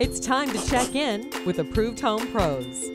It's time to check in with Approved Home Pros.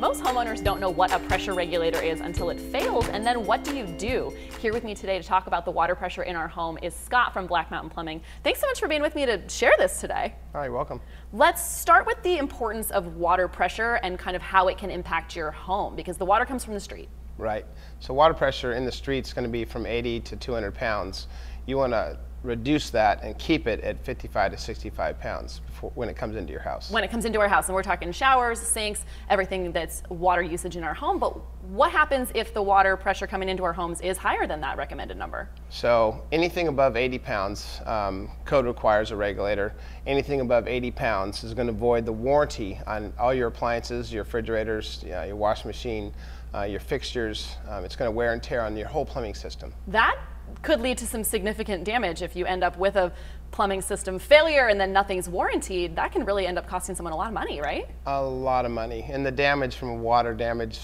Most homeowners don't know what a pressure regulator is until it fails, and then what do you do? Here with me today to talk about the water pressure in our home is Scott from Black Mountain Plumbing. Thanks so much for being with me to share this today. All right, welcome. Let's start with the importance of water pressure and kind of how it can impact your home because the water comes from the street. Right. So water pressure in the street is going to be from 80 to 200 pounds. You want to reduce that and keep it at 55 to 65 pounds before, when it comes into your house. When it comes into our house, and we're talking showers, sinks, everything that's water usage in our home. But what happens if the water pressure coming into our homes is higher than that recommended number? So anything above 80 pounds, um, code requires a regulator. Anything above 80 pounds is going to void the warranty on all your appliances, your refrigerators, your washing machine, uh, your fixtures. Um, it's going to wear and tear on your whole plumbing system. That could lead to some significant damage if you end up with a plumbing system failure and then nothing's warranted. That can really end up costing someone a lot of money, right? A lot of money. And the damage from a water damage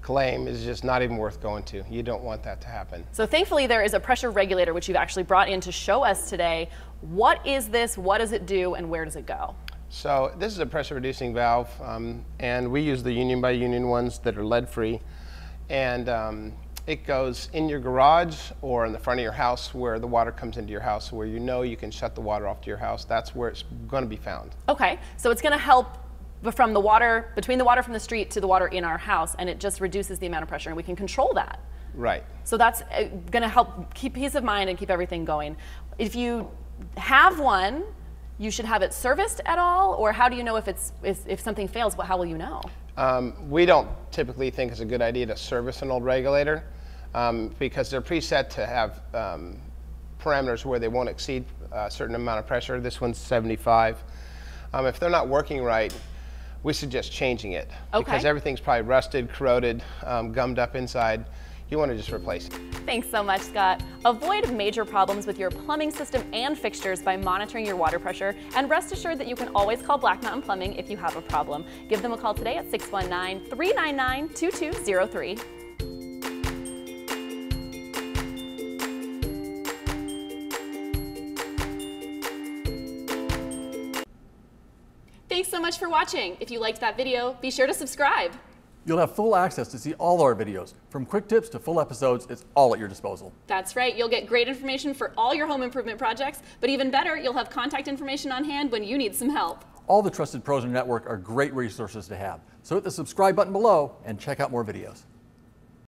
claim is just not even worth going to. You don't want that to happen. So thankfully there is a pressure regulator which you've actually brought in to show us today. What is this, what does it do, and where does it go? So this is a pressure reducing valve um, and we use the union by union ones that are lead free. And um, it goes in your garage or in the front of your house where the water comes into your house where you know you can shut the water off to your house. That's where it's going to be found. Okay, so it's going to help from the water, between the water from the street to the water in our house, and it just reduces the amount of pressure, and we can control that. Right. So that's uh, going to help keep peace of mind and keep everything going. If you have one, you should have it serviced at all, or how do you know if it's if, if something fails? How will you know? Um, we don't typically think it's a good idea to service an old regulator um, because they're preset to have um, parameters where they won't exceed a certain amount of pressure. This one's 75. Um, if they're not working right, we suggest changing it okay. because everything's probably rusted, corroded, um, gummed up inside you want to just replace it. Thanks so much, Scott. Avoid major problems with your plumbing system and fixtures by monitoring your water pressure, and rest assured that you can always call Black Mountain Plumbing if you have a problem. Give them a call today at 619-399-2203. Thanks so much for watching. If you liked that video, be sure to subscribe. You'll have full access to see all our videos. From quick tips to full episodes, it's all at your disposal. That's right. You'll get great information for all your home improvement projects, but even better, you'll have contact information on hand when you need some help. All the trusted pros in the network are great resources to have. So hit the subscribe button below and check out more videos.